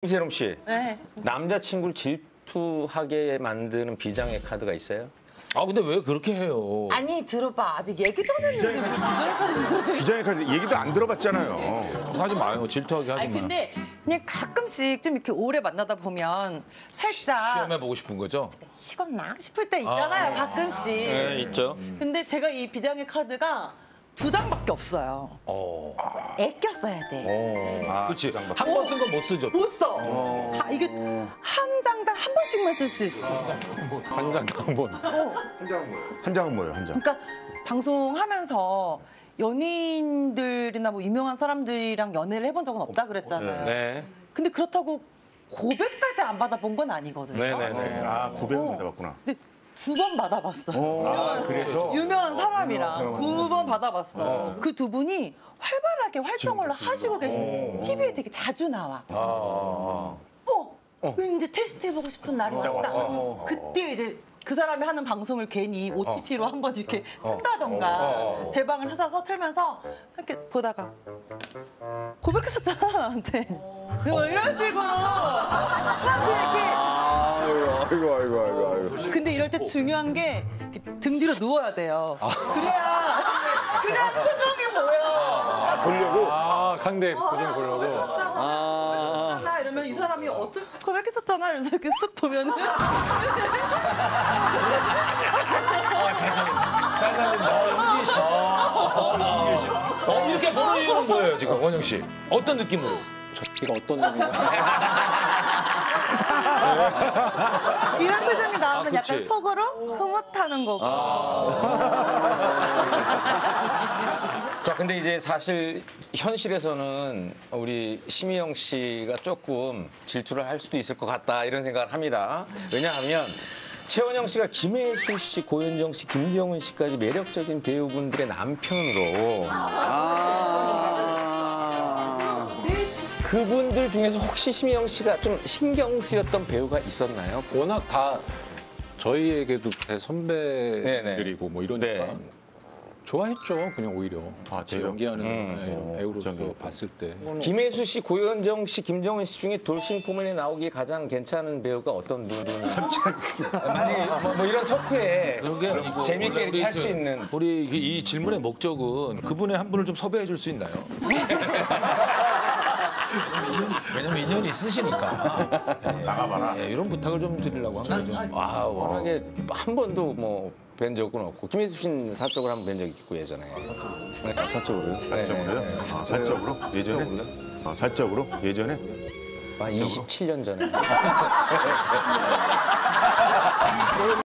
김세롬 씨, 네. 남자친구를 질투하게 만드는 비장의 카드가 있어요? 아 근데 왜 그렇게 해요? 아니 들어봐 아직 얘기도 안 했는데 기자님 카드 얘기도 안 들어봤잖아요. 그거 하지 마요. 질투하게 하지 아니 마. 근데 그냥 가끔씩 좀 이렇게 오래 만나다 보면 살짝 시험해 보고 싶은 거죠? 식었나 싶을 때 있잖아요 가끔씩 네, 있죠. 근데 제가 이 비장의 카드가 두 장밖에 없어요 어. 애껴 써야 돼 어. 그렇지. 한 번쓴건못 쓰죠. 못 써. 하, 이게 한 장당 한 번씩만 쓸 수 있어. 한 장 당본. 한 장은 뭐예요, 한 장? 그러니까 방송하면서 연예인들이나 뭐 유명한 사람들이랑 연애를 해본 적은 없다 그랬잖아요. 네. 근데 그렇다고 고백까지 안 받아본 건 아니거든요. 네네네. 아, 고백을 받아봤구나. 근데 두번 받아봤어. 아, 그래서? 유명한 사람이랑 사람. 두번 받아봤어. 그 두 분이 활발하게 활동을 하시고 계신 TV에 되게 자주 나와. 아. 어, 왠지 테스트해보고 싶은 날이 왔다. 그때 이제 그 사람이 하는 방송을 괜히 OTT로 한번 이렇게 튼다던가 제 방을 찾아서 틀면서 이렇게 보다가 고백했었잖아 나한테. 뭐 이런 식으로 나한테 아이고, 아이고, 아이고, 아이고. 근데 이럴 때 중요한 게 등 뒤로 누워야 돼요. 그래야 그래야 표정이 보여. 보려고? 아, 강대 표정 보려고. 아. 나 이러면 이 사람이 어떻게 고백했었잖아 이러면서 이렇게 쓱 보면은 어, 이렇게 보는 이유는 뭐예요, 지금 원영 씨? 어떤 느낌으로? 이거 어떤 느낌인가? 이런 표정이 나오면 아, 약간. 속으로 흐뭇하는 거고. 자, 근데 이제 사실 현실에서는 우리 심희영 씨가 조금 질투를 할 수도 있을 것 같다 이런 생각을 합니다. 왜냐하면 최원영 씨가 김혜수 씨, 고현정 씨, 김정은 씨까지 매력적인 배우분들의 남편으로 아. 그분들 중에서 혹시 심희영 씨가 좀 신경 쓰였던 배우가 있었나요? 워낙 다 저희에게도 대. 선배들이고 뭐 이러니까 네. 좋아했죠 그냥 오히려 아, 그래요? 연기하는 음. 네, 배우로서 저기. 봤을 때 김혜수 씨, 고현정 씨, 김정은 씨 중에 돌싱 포맨에 나오기 가장 괜찮은 배우가 어떤 분이? 아니 뭐, 뭐 이런 토크에 그게 아니고 재밌게 이렇게 할 우리 수 그- 있는 우리 이- 이 질문의 목적은 그분의 한 분을 좀 섭외해 줄 수 있나요? 왜냐면 인연이 있으시니까. 나가봐라. 이런 부탁을 좀 드리려고 한 거죠. 아 워낙에 한 번도 뭐 뵌 적은 없고 김혜수 씨는 사적으로 한 번 뵌적 있고 예전에 네, 사적으로요? 사적으로요? 아, 사적으로? 예전에? 아, 사적으로? 예전에? 한 27년 전에